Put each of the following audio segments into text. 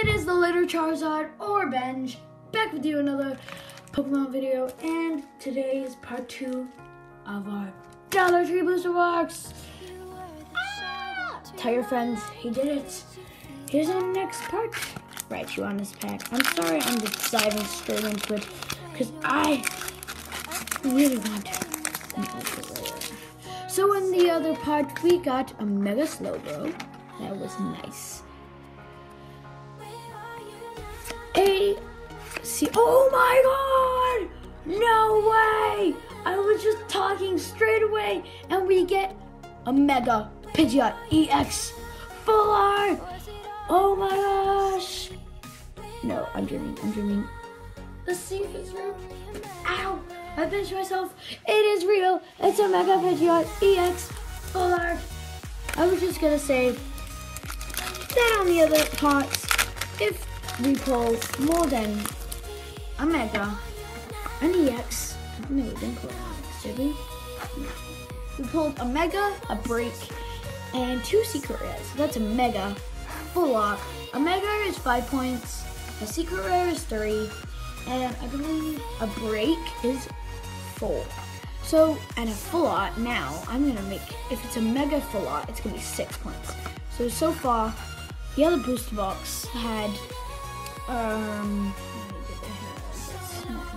It is the Little Charizard or Benj back with you another Pokemon video, and today is part two of our Dollar Tree Booster Box. Ah! Tell your friends he did it. Here's our next part. Right, you on this pack. I'm sorry I'm just diving straight into it because I really want rare. So in the other part, we got a Mega Slowbro. That was nice. See. Oh my god! No way! I was just talking straight away, and we get a Mega Pidgeot EX Full Art. Oh my gosh! No, I'm dreaming. I'm dreaming. Let's see if it's real. Ow! I pinched myself. It is real. It's a Mega Pidgeot EX Full Art. I was just gonna say that on the other parts, if we pull more than a Mega, an EX, no, we didn't pull did we? No. We pulled a Mega, a Break, and two Secret Rares. So that's a Mega, full lock. A Mega is five points, a Secret Rare is three, and I believe a Break is four. So, and a full lot now, I'm gonna make, if it's a mega full lot, it's gonna be six points. So, so far, the other booster box had, um,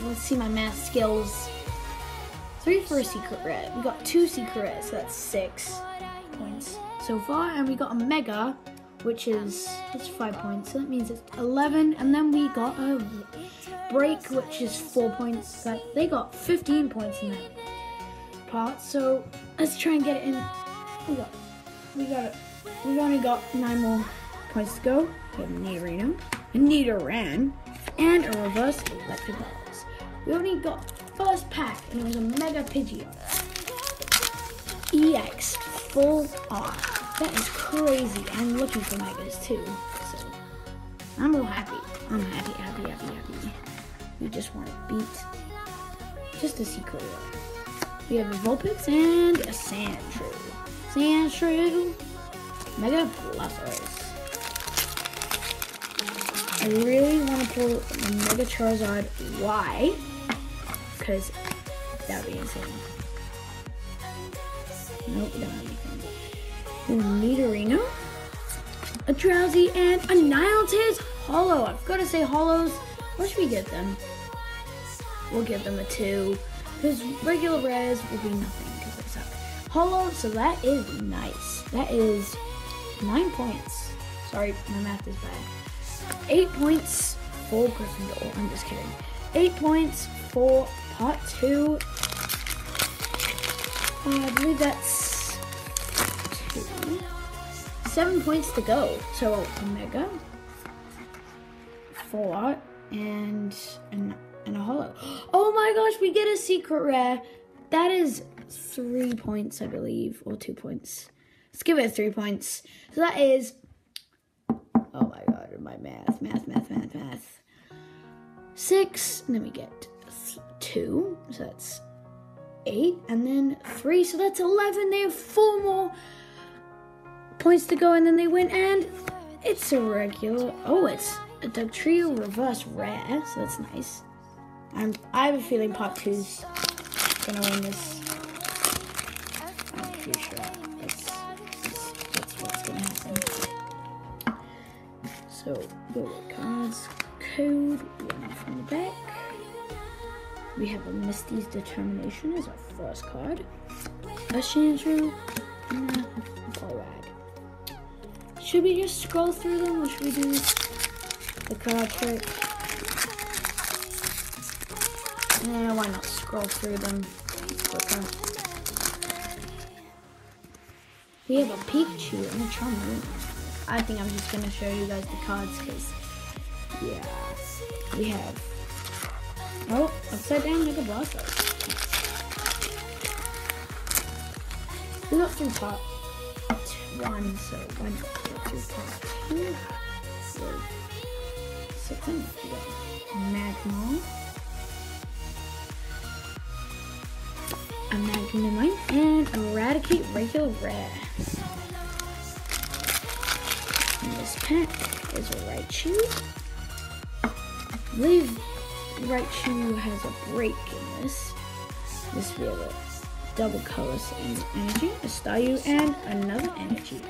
let's see my math skills. Three for a secret red. We got two secret reds, so that's six points so far. And we got a mega, which is, that's five points. So that means it's 11. And then we got a break, which is four points. But they got 15 points in that part. So let's try and get it in. We got, we got it. We've only got nine more points to go. We have Nidorino, a Nidoran, and a reverse electric balls. We only got first pack, and it was a Mega Pidgeot. EX full art. That is crazy. I'm looking for Megas too, so I'm all happy. I'm happy, happy, happy, happy. We just want to beat just a secret one. We have a Vulpix and a Sandshrew. Sandshrew, Mega Blastoise. I really want to pull Mega Charizard Y, because that would be insane. Nope, we don't have anything. A Nidorino, a Drowzee, and a Nile's Hollow. I've got to say Hollows. Where should we get them? We'll give them a two. Because regular rares will be nothing because they suck. Hollow, so that is nice. That is nine points. Sorry, my math is bad. Eight points for Gryffindor. I'm just kidding. Eight points for part two. Uh, I believe that's two. Seven points to go. So Omega, four, and and and a hollow. Oh my gosh, we get a secret rare. That is three points, I believe, or two points. Let's give it three points. So that is, my math, math, math, math, math. Six, and then we get two, so that's eight, and then three, so that's 11. They have four more points to go, and then they win, and it's a regular, oh, it's a Dugtrio reverse rare, so that's nice. I'm, I have a feeling part two's gonna win this. I'm pretty sure So, go to cards, code, one from the back. We have a Misty's Determination as our first card. A Sandshrew, and a Polrag. Should we just scroll through them or should we do the card trick? Yeah, why not scroll through them quicker? We have a Pikachu and a Charmander. I think I'm just gonna show you guys the cards because, yeah, we have. Oh, upside down Mega Blastoise. We got through part one, so go through part two? With six go. Magmar. a Magnemite, and Eradicate Regular Rare. This pack is Raichu. I believe Raichu has a break in this. This we have a double colors and energy, a Staryu, and another energy.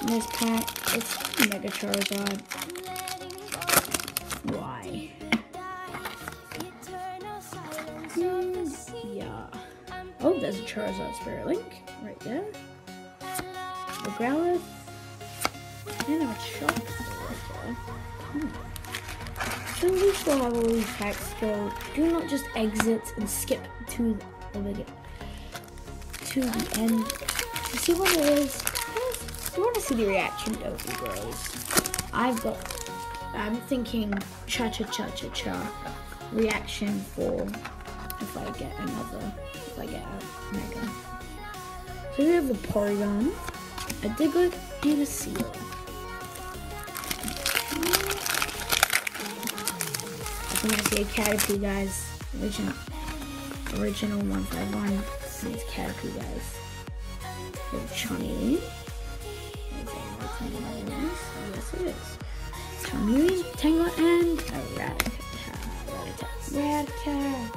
In this pack, it's Mega Charizard. Why? Hmm, yeah. Oh, there's a Charizard Spirit Link right there. A Growlithe. And a Shark right there. Hmm. So we still have all these packs, so do not just exit and skip to the video. To the end. To see what it is. You want to see the reaction of the girls. I've got I'm thinking cha cha cha cha cha reaction for if I get another if I get a mega. So we have the Porygon, a Diglett, and a Seel. I'm gonna see a Caterpie, guys. Original, original 151. And it's Caterpie, guys. Have Chunny. Yes, it is. Charmeleon, Tango, and. Rattata.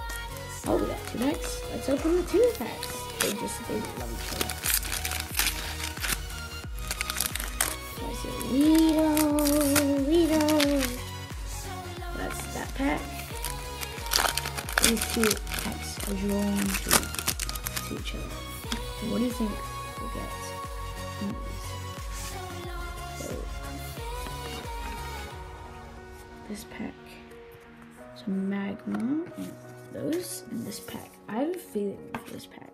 Oh, we got two packs. Let's open the two packs. They just, they love each other. There's a These two packs are drawn to, each other. So what do you think we'll get? So, this pack. some magma and those and this pack. I have a feeling with this pack.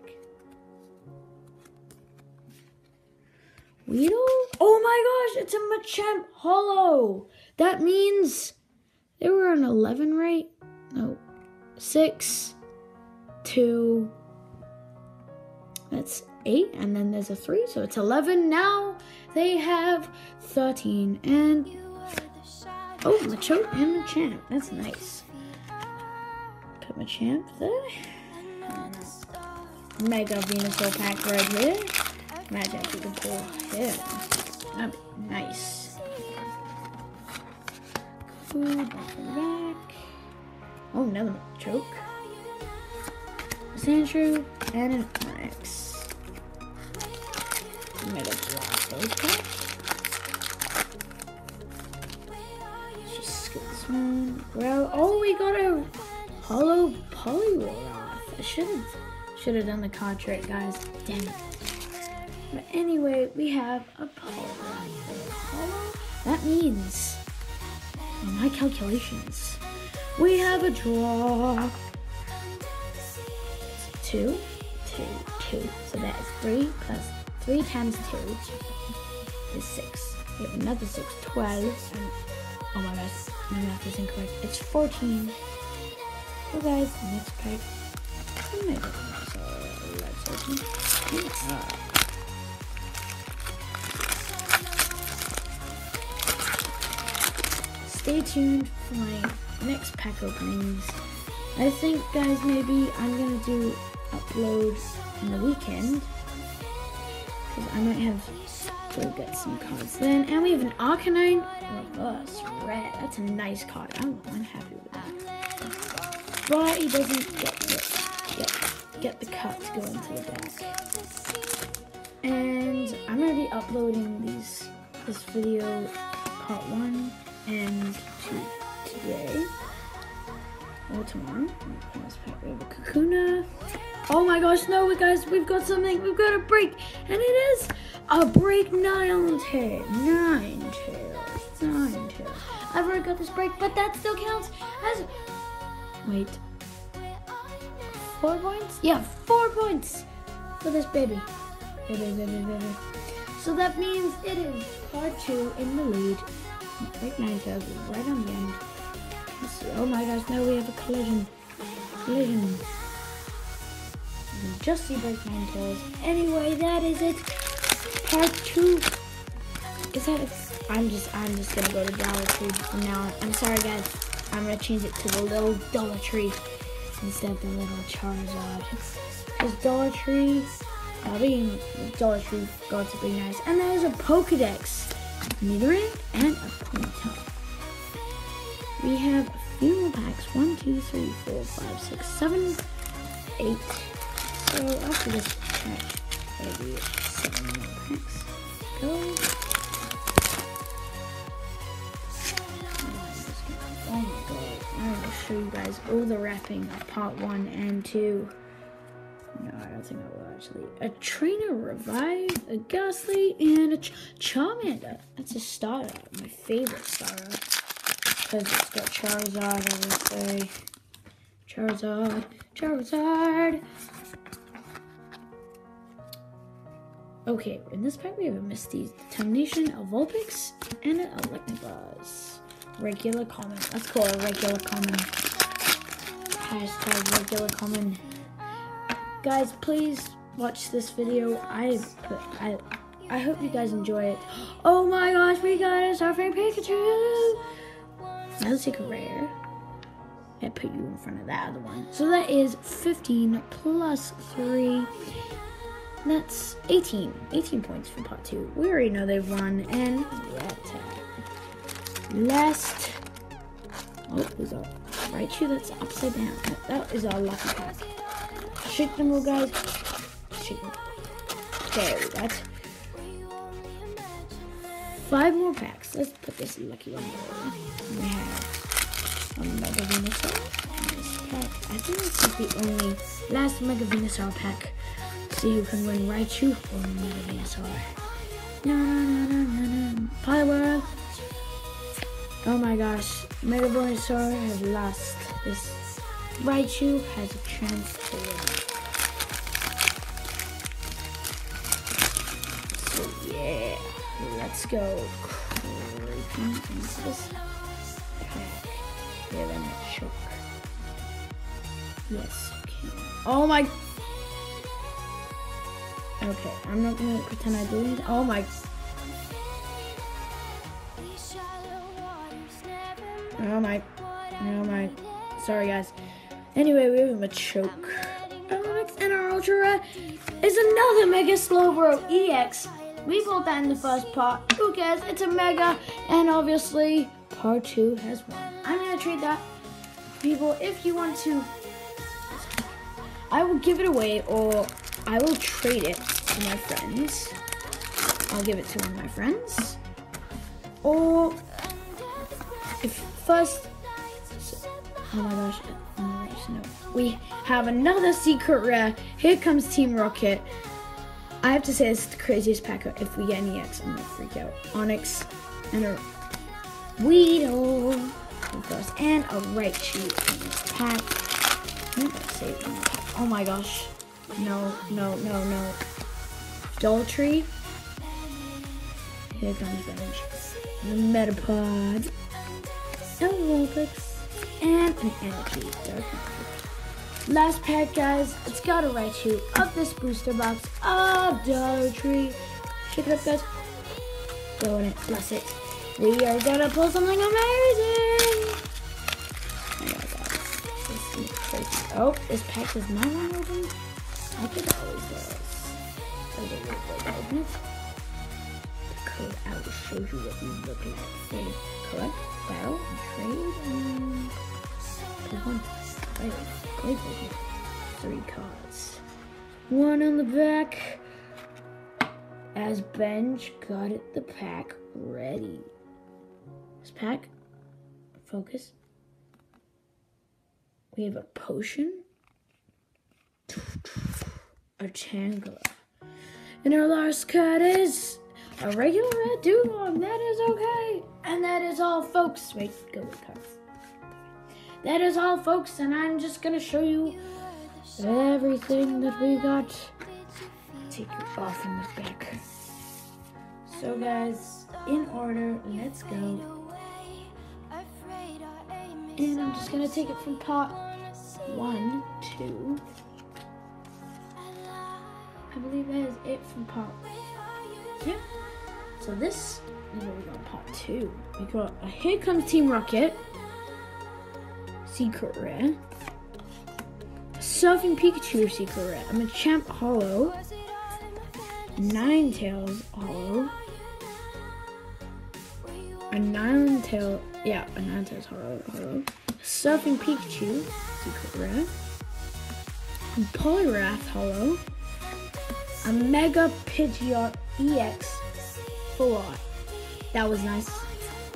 Weedle? Oh my gosh, it's a Machamp Hollow. That means they were an 11, right? No, 6, 2, that's 8, and then there's a 3, so it's 11. Now they have 13, and oh, Machoke and Machamp. That's nice. Put Machamp there. Mega Venusaur pack right here. If we could pull him. That'd be nice. Back. Oh, another choke. Sandshrew and an Onix. Mega Blastoise pack. Just skip this one. Well, oh, we got a Hollow Poliwrath. I should have should have done the trick, guys. Damn it. But anyway, we have a Poliwrath. That means, in my calculations, we have a draw. Two, two, two. So that is three plus three times two is six. We have another six, twelve. Oh my gosh, my math is incorrect. It's fourteen. So guys, next pack. So let's open up. Stay tuned for my next pack openings. I think, guys, maybe I'm gonna do uploads in the weekend because I might have to get some cards then. And we have an Arcanine reverse red. That's a nice card. I'm, I'm happy with that. But he doesn't get the, get, get the cut to go into the back. And I'm gonna be uploading these this video part one and two today or tomorrow. Have a Kakuna. Oh my gosh, no, we guys, we've got something. We've got a break, and it is a break nine tail, nine tails, Ninetales. I've already got this break, but that still counts as. Wait. Four points? Yeah, four points for this baby. Baby, baby, baby. So that means it is part two in the lead. Break Ninetales right on the end. Oh my gosh, now we have a collision. Collision. Just see Ninetales. Anyway, that is it. Part two. Is that it? I'm just I'm just gonna go to Dollar Tree from now on. I'm sorry guys. I'm gonna change it to the little Dollar Tree instead of the little Charizard. Because Dollar Tree Bobby and Dollar Tree got something nice. And there's a Pokedex, Nidoran, and a Ponyta. We have a few more packs. One, two, three, four, five, six, seven, eight. So after this pack, there'll be seven more packs. Go. Oh I'm gonna show you guys all the wrapping of part one and two. No, I don't think I will actually. A trainer revive, a Gastly, and a Ch- Charmander. That's a starter, my favorite starter. Because it's got Charizard, obviously. Charizard, Charizard. Okay, in this pack we have a Misty Determination, a Vulpix, and an Electabuzz. Regular common. Let's call it regular common. Hashtag regular common. Guys, please watch this video. I I I hope you guys enjoy it. Oh my gosh, we got a Surfing Pikachu! That's like rare. I put you in front of that other one. So that is 15 plus 3. That's 18. 18 points for part 2. We already know they've won. And yeah, Last. Oh, we got Raichu that's upside down. That is our lucky pack. Shake them all, guys. Shake them. We go. Five more packs. Let's put this lucky one. We have a Mega Venusaur. This pack. I think this is the only last Mega Venusaur pack. So you can win Raichu or Mega Venusaur. No, no, no, no, no, no. Poliwhirl. Oh my gosh, Mega Venusaur has lost. This Raichu has a chance to win. Let's go pack. Yeah, then choke. Yes, you. Oh my. Okay, I'm not gonna pretend I believe. Oh my. Oh my. Oh my. Sorry, guys. Anyway, we have a choke. Onix and our ultra is another Mega Slowbro EX. We bought that in the first part. Who cares? It's a Mega, and obviously, part two has won. I'm gonna trade that. People, if you want to, I will give it away, or I will trade it to my friends. I'll give it to one of my friends, or if first. Oh my gosh. Oh my gosh, no. We have another secret rare. Here comes Team Rocket. I have to say is the craziest pack. If we get an EX, I'm gonna freak out. Onix and a Weedle. And a Raichu in this pack. Oh my gosh. No, no, no, no. Doltree. Here comes. The Metapod. A Vulpix. And an Energy Dark Last pack, guys. It's got a Raichu of this booster box of Dollar Tree. Shake it up, guys. Go in it. Bless it. We are gonna pull something amazing. Oh. Oh, this pack does not want to open. I think it always does. Open. The code out shows you what you look like. Say, collect, battle, trade, and pull one. Three cards. One on the back. As Benj got the pack ready. This pack, focus. We have a potion, a Tangela, and our last card is a regular red Dewgong. That is okay, and that is all, folks. Wait, go with cards. That is all, folks, and I'm just gonna show you everything that we got. Take you off from the back. So, guys, in order, let's go. And I'm just gonna take it from pot one, two. I believe that is it from pot. Yep. So this is we got pot two. We got Here Comes Team Rocket. Secret Rare. Surfing Pikachu Secret Rare. I'm a Champ Hollow. Ninetales Hollow, a Nine Tail, yeah, a Ninetales Hollow, Hollow, Surfing Pikachu, Secret Rare, Poliwrath Hollow, a Mega Pidgeot EX Full Art. That was nice.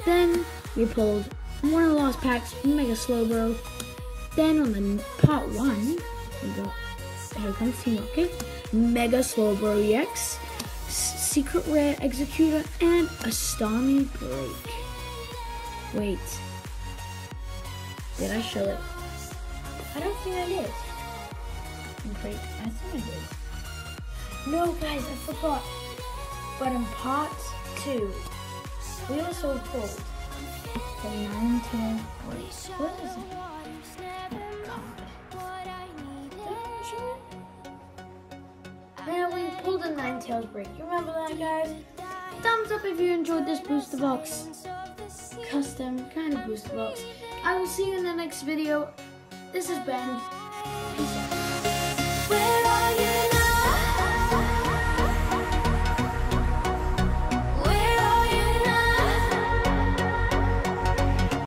Then we pulled one of the lost packs, Mega Slowbro. Then on the part one, we got here comes Team Rocket, Mega Slowbro EX, Secret Rare Exeggutor, and a Starmie Break. Wait. Did I show it? I don't think I did. I'm pretty, I think I did. No, guys, I forgot. But in part two, we also pulled the nine-tail What is it? We pulled a Ninetales break. You remember that, guys? Thumbs up if you enjoyed this booster box. Custom kind of booster box. I will see you in the next video. This is Ben. Peace.